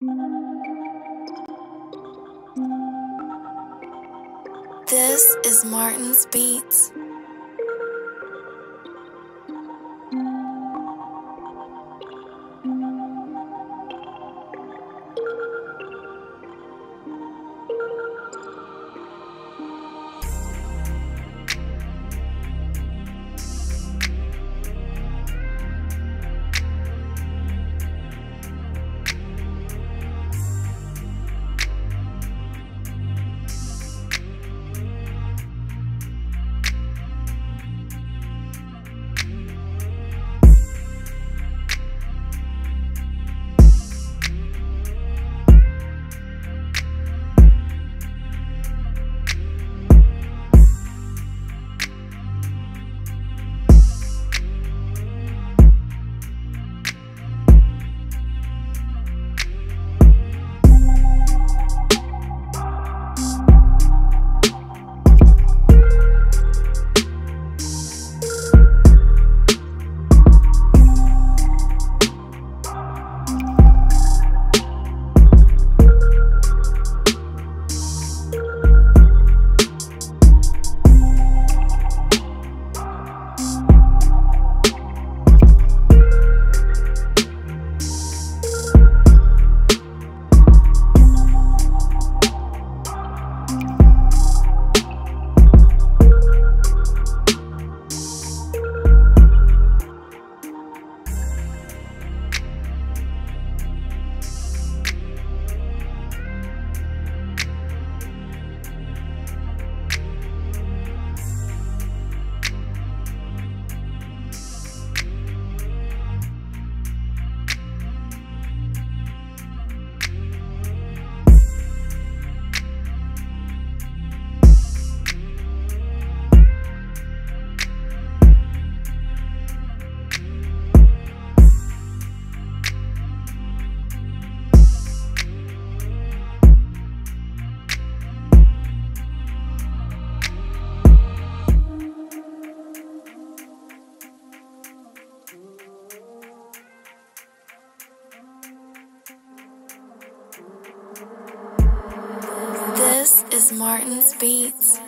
This is Martin's Beats. Is Martin's Beats.